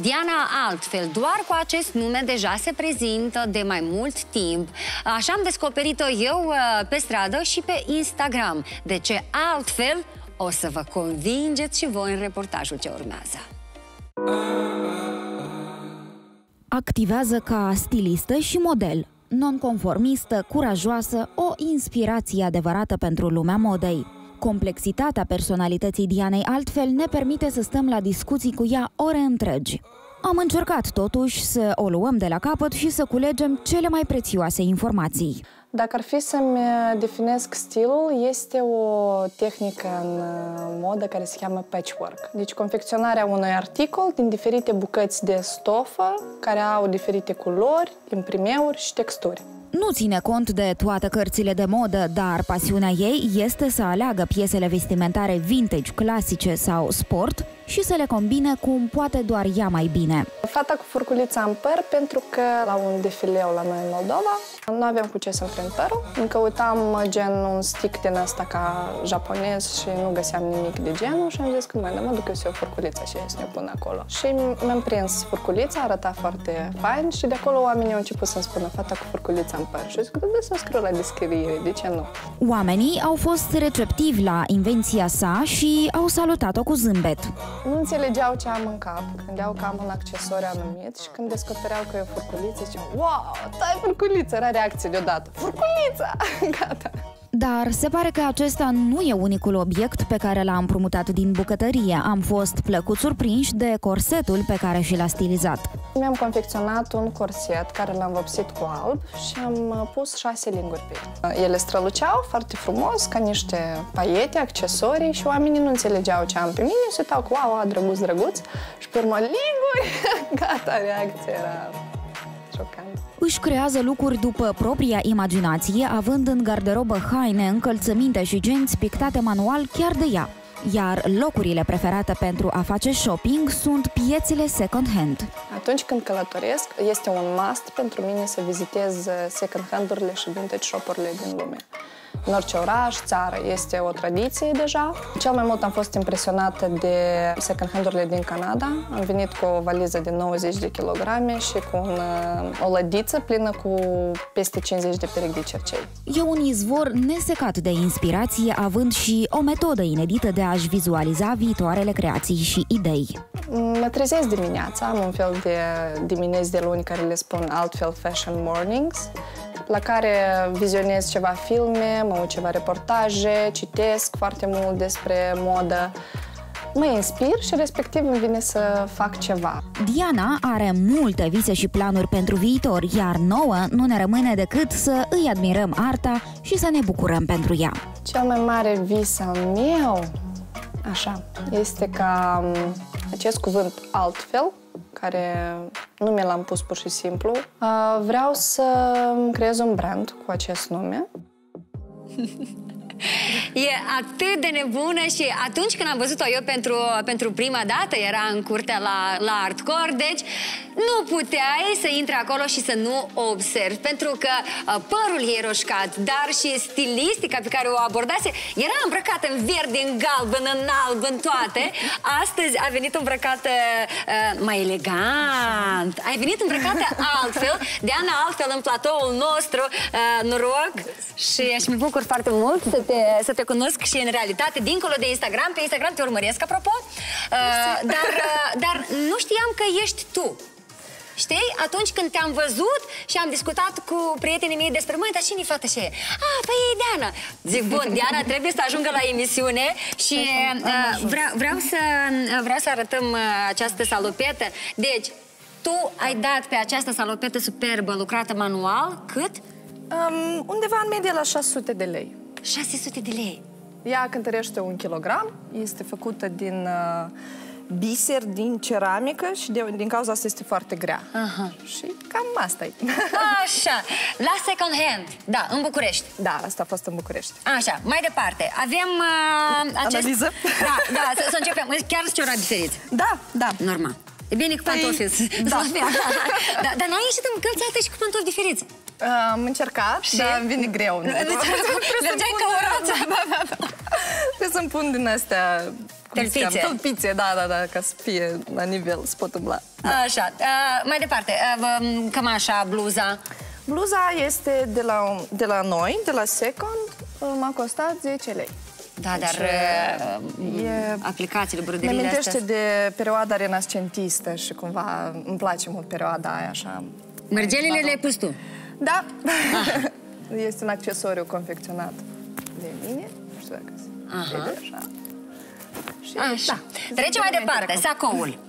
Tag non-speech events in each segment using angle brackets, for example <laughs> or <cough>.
Diana altfel, doar cu acest nume deja se prezintă de mai mult timp. Așa am descoperit-o eu uh, pe stradă și pe Instagram. De ce altfel? O să vă convingeți și voi în reportajul ce urmează. Activează ca stilistă și model. Nonconformistă, curajoasă, o inspirație adevărată pentru lumea modei. Complexitatea personalității Dianei altfel ne permite să stăm la discuții cu ea ore întregi. Am încercat totuși să o luăm de la capăt și să culegem cele mai prețioase informații. Dacă ar fi să-mi definesc stilul, este o tehnică în modă care se cheamă patchwork. Deci confecționarea unui articol din diferite bucăți de stofă care au diferite culori, imprimeuri și texturi. Nu ține cont de toate cărțile de modă, dar pasiunea ei este să aleagă piesele vestimentare vintage, clasice sau sport și să le combine cum poate doar ea mai bine. Fata cu furculița în păr pentru că la un defileu la noi în Moldova nu aveam cu ce să-mi prind părul. Încă căutam gen un stick din asta ca japonez și nu găseam nimic de genul și am zis că mai mă duc eu să iau furculița și să ne pun acolo. Și mi-am prins furculița, arăta foarte fain și de acolo oamenii au început să-mi spună fata cu furculița în păr. Și eu zic, da, să scriu la descriere, de ce nu? Oamenii au fost receptivi la invenția sa și au salutat-o cu zâmbet. Nu înțelegeau ce am în cap, gândeau că am un accesoriu anumit și când descopereau că e o furculiță, ziceau, wow, tai furculiță, era reacție deodată, furculița, <laughs> gata. Dar se pare că acesta nu e unicul obiect pe care l-a împrumutat din bucătărie. Am fost plăcut surprinși de corsetul pe care și l-a stilizat. Mi-am confecționat un corset care l-am vopsit cu alb și am uh, pus șase linguri pe el. Ele străluceau foarte frumos, ca niște paiete, accesorii și oamenii nu înțelegeau ce am pe mine și uitau cu wow, drăguț, drăguț și pe urmă linguri, <laughs> gata, reacția era șocant. Își creează lucruri după propria imaginație, având în garderobă haine, încălțăminte și genți pictate manual chiar de ea. Iar locurile preferate pentru a face shopping sunt piețele second-hand. Atunci când călătoresc, este un must pentru mine să vizitez second-hand-urile și vintage shop-urile din lume în orice oraș, țară. Este o tradiție deja. Cel mai mult am fost impresionată de second hand-urile din Canada. Am venit cu o valiză de 90 de kilograme și cu un, uh, o lădiță plină cu peste 50 de perechi de cercei. E un izvor nesecat de inspirație, având și o metodă inedită de a-și vizualiza viitoarele creații și idei. Mă trezesc dimineața, am un fel de dimineți de luni care le spun altfel Fashion Mornings la care vizionez ceva filme, mă uit ceva reportaje, citesc foarte mult despre modă, mă inspir și respectiv îmi vine să fac ceva. Diana are multe vise și planuri pentru viitor, iar nouă nu ne rămâne decât să îi admirăm arta și să ne bucurăm pentru ea. Cel mai mare vis al meu, așa, este ca acest cuvânt altfel care nu mi l-am pus pur și simplu. Vreau să creez un brand cu acest nume. <laughs> <laughs> E atât de nebună și atunci când am văzut-o eu pentru, pentru prima dată, era în curtea la, la hardcore, deci nu puteai să intri acolo și să nu o observi, pentru că uh, părul ei roșcat, dar și stilistica pe care o abordase, era îmbrăcată în verde, în galben, în alb, în toate. Astăzi a venit îmbrăcată uh, mai elegant, ai venit îmbrăcată altfel, de Ana altfel în platoul nostru, uh, noroc. Și aș mi bucur foarte mult să te, să te cunosc și în realitate, dincolo de Instagram, pe Instagram te urmăresc, apropo, uh, <laughs> dar, uh, dar nu știam că ești tu. Știi? Atunci când te-am văzut și am discutat cu prietenii mei despre, măi, dar cine e fata și e? Ah, păi e Diana. Zic, bun, <laughs> Diana trebuie să ajungă la emisiune și uh, vreau, vreau, să, vreau să arătăm uh, această salopetă. Deci, tu ai dat pe această salopetă superbă lucrată manual cât? Um, undeva în medie la 600 de lei. 600 de lei. Ea cântărește un kilogram, este făcută din uh, biser, din ceramică și de, din cauza asta este foarte grea. Aha. Și cam asta e. <laughs> Așa, la second hand, da, în București. Da, asta a fost în București. Așa, mai departe, avem uh, acest... Analiză? Da, da, să, să începem. Chiar sunt ceva diferit. Da, da. Normal. E bine cu Păi, pantofi. da. <laughs> da, dar n-ai ieșit în călțată și cu pantofi diferiți. Am încercat, și... dar îmi vine greu. Mergeai ca o roță. Da, da, da. Trebuie să-mi pun din astea Tălpițe. Tălpițe, da, da, da, ca să fie la nivel, să pot umbla. Da. Așa, uh, mai departe, uh, cămașa, bluza. Bluza este de la, de la noi, de la Second, m-a costat 10 lei. Da, dar deci, e, aplicațiile, broderile astea... astea... de perioada renascentistă și cumva îmi place mult perioada aia așa. Mărgelele le-ai pus tu? Da. Ah. <laughs> este un accesoriu confecționat de mine. Nu știu dacă se vede așa. Și, așa. Da, Trecem mai departe, sacoul. <laughs>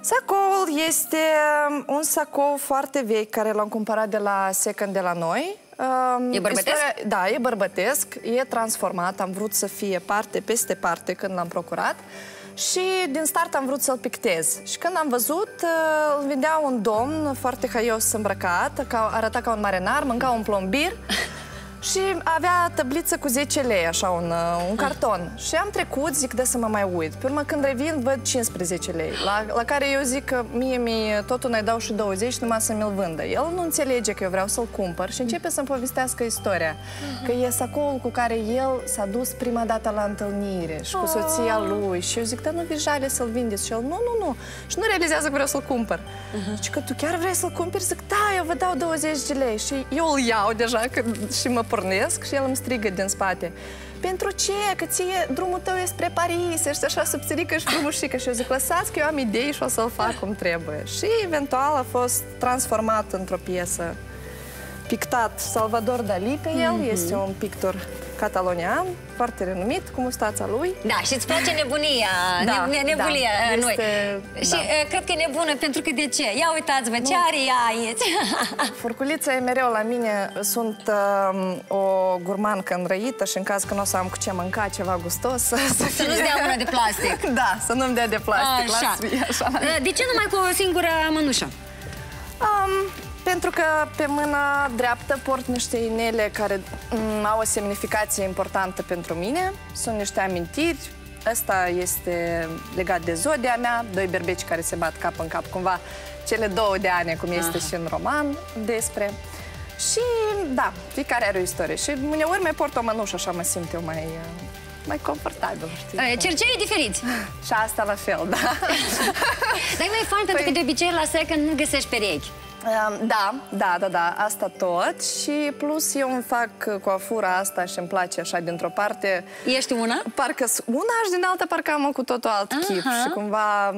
Sacoul este un sacou foarte vechi care l-am cumpărat de la Second de la noi. E bărbătesc? Istoria, da, e bărbătesc, e transformat, am vrut să fie parte peste parte când l-am procurat și din start am vrut să-l pictez. Și când am văzut, uh, îl vedea un domn foarte haios îmbrăcat, arăta ca un marinar, mânca un plombir <laughs> Și avea tabliță cu 10 lei, așa, un, uh, un carton. Și am trecut, zic, de să mă mai uit. Pe urmă, când revin, văd 15 lei. La, la care eu zic că mie mi totul ne dau și 20 numai să mi-l vândă. El nu înțelege că eu vreau să-l cumpăr și începe să-mi povestească istoria. Că e sacoul cu care el s-a dus prima dată la întâlnire și cu soția lui. Și eu zic, dar nu vi jale să-l vindeți? Și el, nu, nu, nu. Și nu realizează că vreau să-l cumpăr. Uh-huh. Și că tu chiar vrei să-l cumperi? Zic, da, eu vă dau 20 de lei. Și eu îl iau deja că, și mă pornesc și el îmi strigă din spate. Pentru ce? Că ție drumul tău e spre Paris, ești așa subțirică și frumușică. Și eu zic, lăsați că eu am idei și o să-l fac cum trebuie. Și eventual a fost transformat într-o piesă pictat Salvador Dali pe el. Mm -hmm. Este un pictor catalonian, foarte renumit, cu mustața lui. Da, și îți place nebunia, da, ne, nebunia da, este, noi. Și da. cred că e nebună, pentru că de ce? Ia uitați-vă, ce are ea aici? <laughs> Furculița e mereu la mine. Sunt uh, o gurmancă înrăită și în caz că nu o să am cu ce mânca ceva gustos, să, <laughs> să, să nu-ți dea una de plastic. <laughs> da, să nu-mi dea de plastic. Așa. așa. De ce numai cu o singură mănușă? Um, pentru că pe mâna dreaptă port niște inele care mm, au o semnificație importantă pentru mine. Sunt niște amintiri. Ăsta este legat de zodia mea, doi berbeci care se bat cap în cap, cumva cele două de ani, cum este Aha. și în roman despre. Și, da, fiecare are o istorie. Și uneori mai port o mănușă, așa mă simt eu mai, mai confortabil, știi? Cercei diferiți. Și asta la fel, da. <laughs> Dar e mai fain, păi... pentru că de obicei la second nu găsești perechi. Da, da, da, da, asta tot și plus eu îmi fac coafura asta și îmi place așa dintr-o parte. Ești una? Parcă una și din alta parcă am cu totul alt Aha. chip și cumva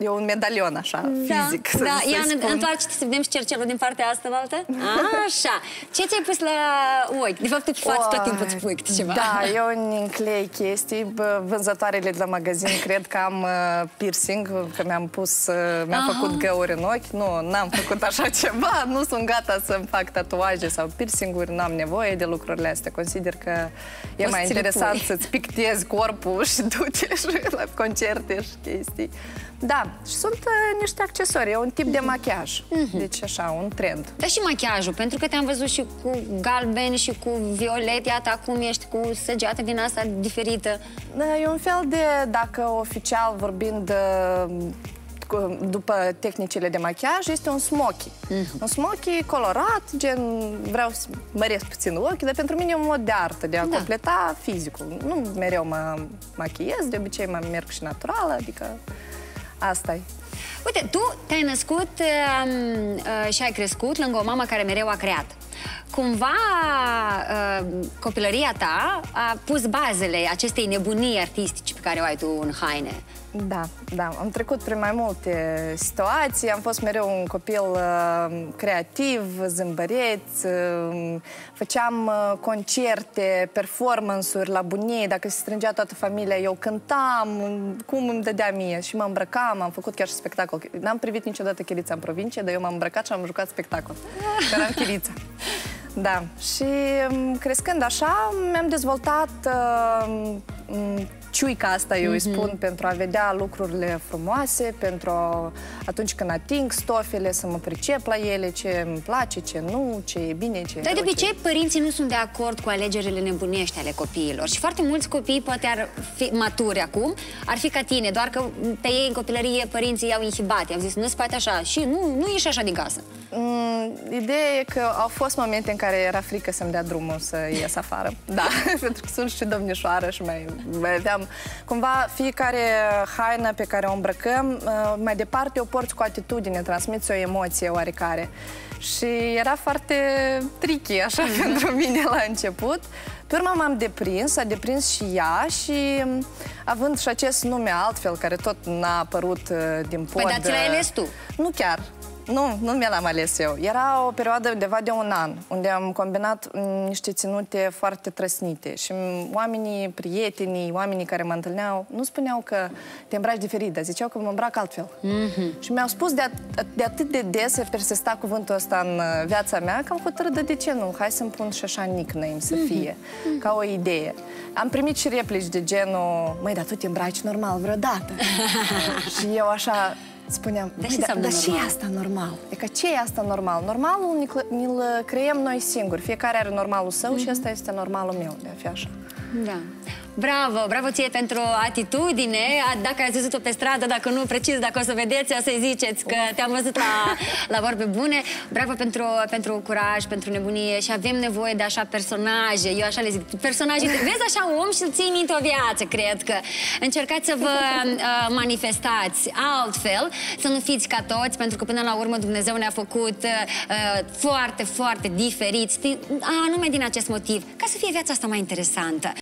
E un medalion, așa, da, fizic, Da, să ia, întoarce să vedem și cercelul din partea asta, altă. Așa. Ce ți-ai pus la ochi? De fapt, tu faci tot timpul îți pui câte ceva. Da, eu înclei chestii. Vânzătoarele de la magazin cred că am uh, piercing, că mi-am pus, uh, mi-am făcut găuri în ochi. Nu, n-am făcut așa <laughs> ceva. Nu sunt gata să-mi fac tatuaje sau piercing-uri. N-am nevoie de lucrurile astea. Consider că e mai interesant să-ți pictezi corpul <laughs> și du-te și la concerte și chestii. Da, și sunt uh, niște accesorii, e un tip de machiaj. Mm -hmm. Deci așa, un trend. Dar și machiajul, pentru că te-am văzut și cu galben și cu violet, iată acum ești cu săgeată din asta diferită. Da, e un fel de, dacă oficial vorbind după tehnicile de machiaj, este un smoky. Mm -hmm. Un smoky colorat, gen vreau să măresc puțin ochii, dar pentru mine e un mod de artă, de a da. completa fizicul. Nu mereu mă machiez, de obicei mă merg și naturală, adică asta e. Uite, tu te-ai născut uh, uh, și ai crescut lângă o mamă care mereu a creat. Cumva uh, copilăria ta a pus bazele acestei nebunii artistice pe care o ai tu în haine. Da, da. Am trecut prin mai multe situații. Am fost mereu un copil uh, creativ, zâmbăreț. Uh, făceam uh, concerte, performance-uri la bunie. Dacă se strângea toată familia, eu cântam, cum îmi dădea mie. Și mă îmbrăcam, am făcut chiar și spectacol. N-am privit niciodată chirița în provincie, dar eu m-am îmbrăcat și am jucat spectacol. <laughs> Care am chirița. Da. Și um, crescând așa, mi-am dezvoltat uh, ciuica asta, eu mm -hmm. îi mhm. spun, pentru a vedea lucrurile frumoase, pentru a, atunci când ating stofele, să mă pricep la ele, ce îmi place, ce nu, ce e bine, ce Dar de obicei părinții nu sunt de acord cu alegerile nebunești ale copiilor și foarte mulți copii poate ar fi maturi acum, ar fi ca tine, doar că pe ei în copilărie părinții i-au inhibat, i-au zis nu spate așa și nu, nu ieși așa din casă. Mm, ideea e că au fost momente în care era frică să-mi dea drumul să ies afară. Da, <laughs> pentru că sunt și domnișoară și mai, mai aveam cumva fiecare haină pe care o îmbrăcăm, uh, mai departe o porți cu atitudine, transmiți o emoție oarecare. Și era foarte tricky, așa, uh-huh. pentru mine la început. Pe urmă m-am deprins, a deprins și ea și având și acest nume altfel, care tot n-a apărut uh, din pod... Păi, dar ți l-ai ales tu? Nu chiar. Nu, nu mi-l-am ales eu. Era o perioadă undeva de un an, unde am combinat mm, niște ținute foarte trăsnite și oamenii, prietenii, oamenii care mă întâlneau, nu spuneau că te îmbraci diferit, dar ziceau că mă îmbrac altfel. Mm-hmm. Și mi-au spus de, at- de atât de des, persista cuvântul ăsta în uh, viața mea, că am hotărât de ce nu, hai să-mi pun și așa nickname să fie, mm-hmm. ca o idee. Am primit și replici de genul, măi, dar tu te îmbraci normal vreodată. <laughs> și eu așa, spuneam, Dar ce da, înseamnă dar ce e normal? asta normal? Adică ce e asta normal? Normalul ni- ni-l creăm noi singuri. Fiecare are normalul său Mhm. și ăsta este normalul meu de a fi așa. Da. Bravo, bravo ție pentru atitudine. A- Dacă ați văzut-o pe stradă, dacă nu, precis, dacă o să vedeți, o să-i ziceți că te-am văzut la, la vorbe bune. Bravo pentru, pentru curaj, pentru nebunie și avem nevoie de așa personaje. Eu așa le zic, personaje. Vezi așa om și îl ții minte o viață, cred că. Încercați să vă uh, manifestați altfel, să nu fiți ca toți, pentru că până la urmă Dumnezeu ne-a făcut uh, foarte, foarte diferiți, anume din acest motiv, ca să fie viața asta mai interesantă.